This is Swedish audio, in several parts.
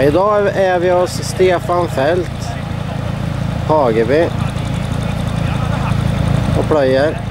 Ja, idag är vi hos Stefan Fält, Hageby och plöjer.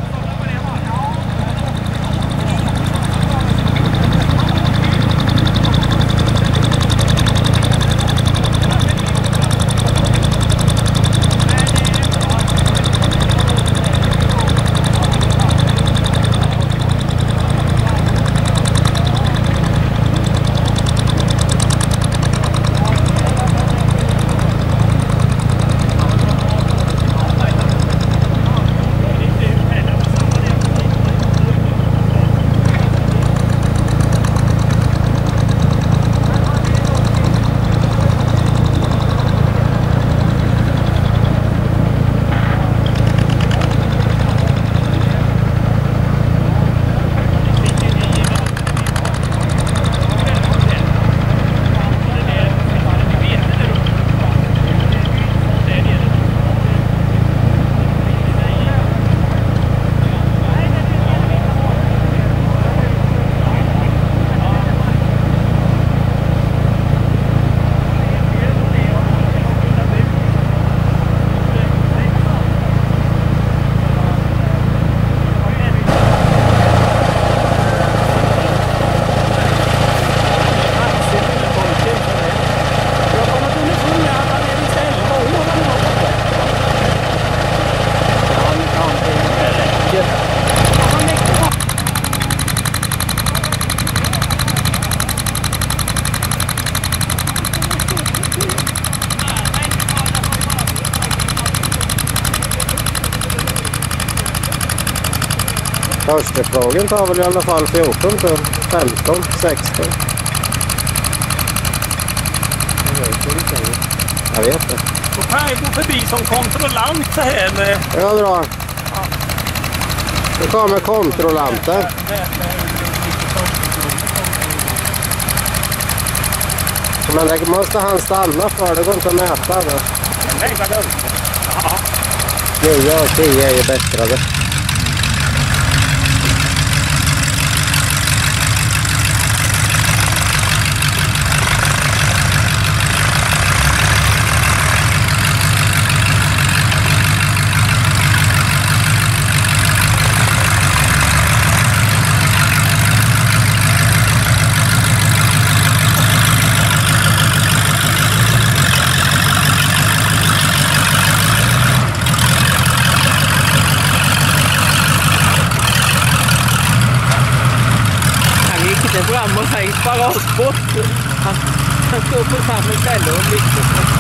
Förstefrågen tar väl i alla fall 14 tull, 15, 16. Jag vet det. Då kan jag gå förbi som kontrollant så här med... Jag drar. Nu kommer kontrollanten. Men det måste han stanna för, det går inte att mäta. Nej, vad dumt. Ja. 9 och 10 är ju bättre. 这不让我们来一次报告我他他说不让我们带东西